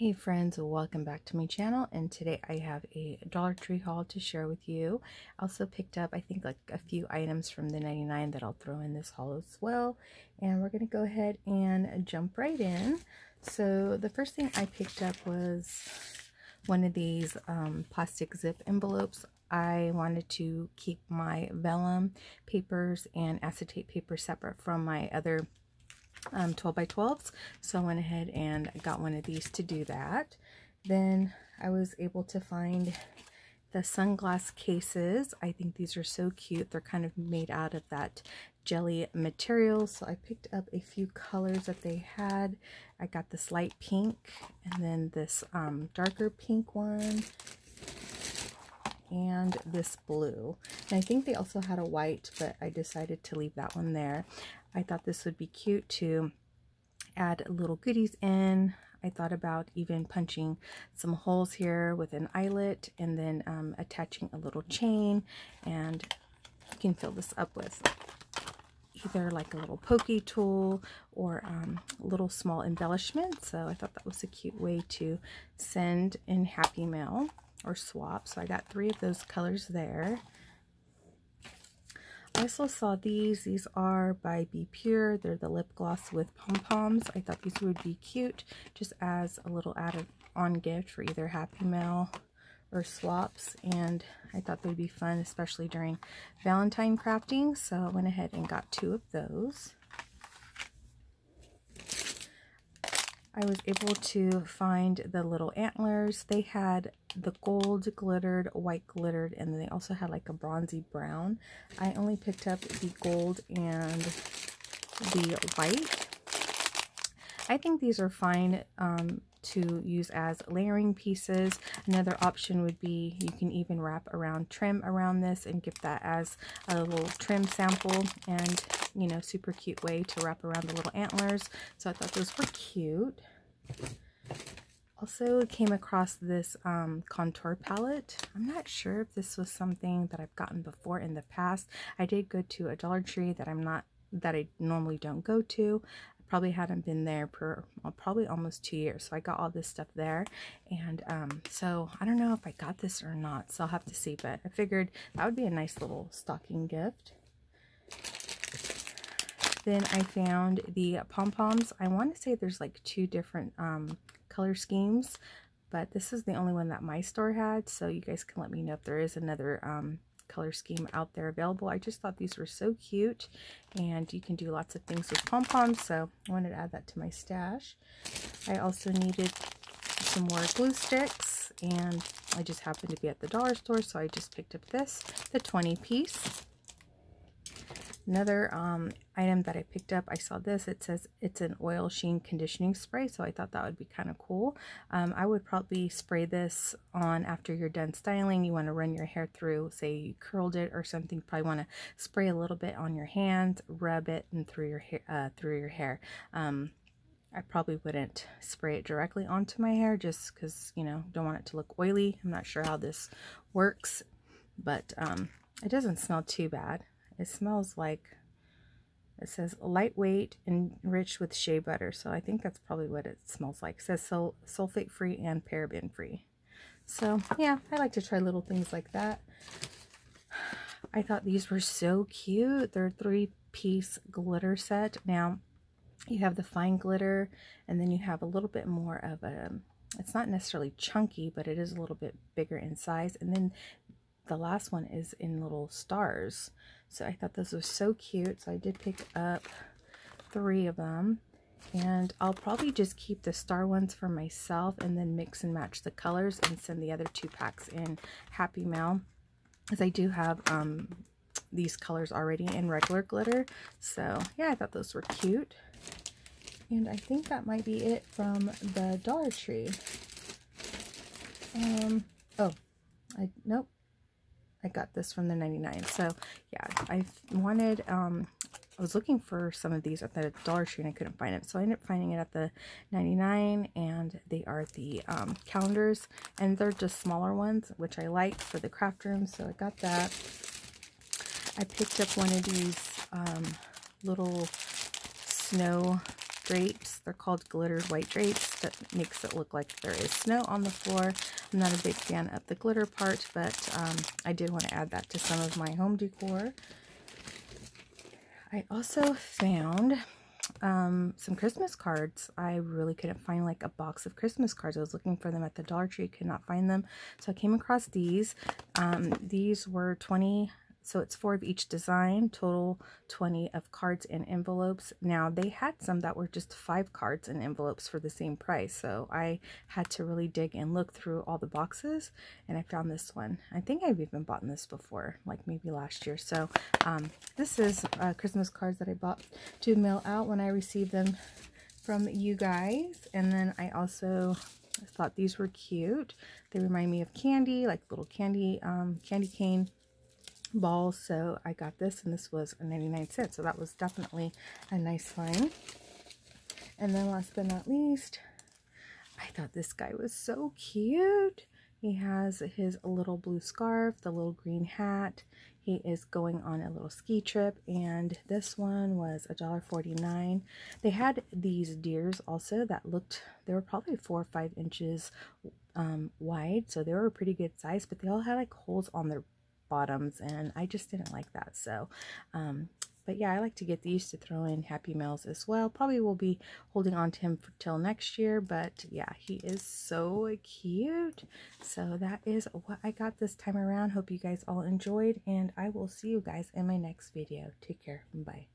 Hey friends, welcome back to my channel and today I have a Dollar Tree haul to share with you. I also picked up I think like a few items from the 99 that I'll throw in this haul as well and we're going to go ahead and jump right in. So the first thing I picked up was one of these um, plastic zip envelopes. I wanted to keep my vellum papers and acetate paper separate from my other um, 12 by 12s. So I went ahead and got one of these to do that. Then I was able to find the sunglass cases. I think these are so cute. They're kind of made out of that jelly material. So I picked up a few colors that they had. I got this light pink and then this um, darker pink one and this blue. And I think they also had a white, but I decided to leave that one there. I thought this would be cute to add little goodies in. I thought about even punching some holes here with an eyelet and then um, attaching a little chain and you can fill this up with either like a little pokey tool or um, little small embellishment. So I thought that was a cute way to send in Happy Mail or swap. So I got three of those colors there. I also saw these. These are by Be Pure. They're the lip gloss with pom-poms. I thought these would be cute just as a little added on gift for either Happy Mail or swaps. And I thought they would be fun, especially during Valentine crafting. So I went ahead and got two of those. I was able to find the little antlers. They had the gold glittered, white glittered, and they also had like a bronzy brown. I only picked up the gold and the white. I think these are fine um, to use as layering pieces. Another option would be you can even wrap around trim around this and give that as a little trim sample and you know super cute way to wrap around the little antlers. So I thought those were cute. Also came across this um, contour palette. I'm not sure if this was something that I've gotten before in the past. I did go to a Dollar Tree that I'm not that I normally don't go to probably hadn't been there for well, probably almost two years. So I got all this stuff there. And um, so I don't know if I got this or not. So I'll have to see. But I figured that would be a nice little stocking gift. Then I found the pom-poms. I want to say there's like two different um, color schemes. But this is the only one that my store had. So you guys can let me know if there is another um, color scheme out there available. I just thought these were so cute and you can do lots of things with pom-poms so I wanted to add that to my stash. I also needed some more glue sticks and I just happened to be at the dollar store so I just picked up this, the 20 piece. Another um, item that I picked up, I saw this. It says it's an oil sheen conditioning spray, so I thought that would be kind of cool. Um, I would probably spray this on after you're done styling. You want to run your hair through, say you curled it or something. You probably want to spray a little bit on your hand, rub it and through your hair. Uh, through your hair. Um, I probably wouldn't spray it directly onto my hair just because, you know, don't want it to look oily. I'm not sure how this works, but um, it doesn't smell too bad. It smells like, it says lightweight, enriched with shea butter. So I think that's probably what it smells like. It says sul sulfate free and paraben free. So yeah, I like to try little things like that. I thought these were so cute. They're three piece glitter set. Now you have the fine glitter and then you have a little bit more of a, it's not necessarily chunky, but it is a little bit bigger in size. And then the last one is in little stars. So I thought those were so cute. So I did pick up three of them. And I'll probably just keep the star ones for myself and then mix and match the colors and send the other two packs in Happy Mail. Because I do have um, these colors already in regular glitter. So yeah, I thought those were cute. And I think that might be it from the Dollar Tree. Um, oh, I, nope, got this from the 99. So yeah, I wanted, um, I was looking for some of these at the Dollar Tree and I couldn't find it. So I ended up finding it at the 99 and they are the um, calendars and they're just smaller ones, which I like for the craft room. So I got that. I picked up one of these um, little snow drapes. They're called glittered white drapes. That makes it look like there is snow on the floor. I'm not a big fan of the glitter part, but um, I did want to add that to some of my home decor. I also found um, some Christmas cards. I really couldn't find like a box of Christmas cards. I was looking for them at the Dollar Tree, could not find them. So I came across these. Um, these were 20 so it's four of each design, total 20 of cards and envelopes. Now they had some that were just five cards and envelopes for the same price. So I had to really dig and look through all the boxes and I found this one. I think I've even bought this before, like maybe last year. So um, this is uh, Christmas cards that I bought to mail out when I received them from you guys. And then I also thought these were cute. They remind me of candy, like little candy, um, candy cane balls. So I got this and this was 99 cents. So that was definitely a nice find. And then last but not least, I thought this guy was so cute. He has his little blue scarf, the little green hat. He is going on a little ski trip, and this one was $1.49. They had these deers also that looked, they were probably four or five inches um, wide, so they were a pretty good size, but they all had like holes on their bottoms and I just didn't like that so um, but yeah I like to get these to throw in Happy Meals as well. Probably will be holding on to him for, till next year but yeah he is so cute. So that is what I got this time around. Hope you guys all enjoyed and I will see you guys in my next video. Take care. Bye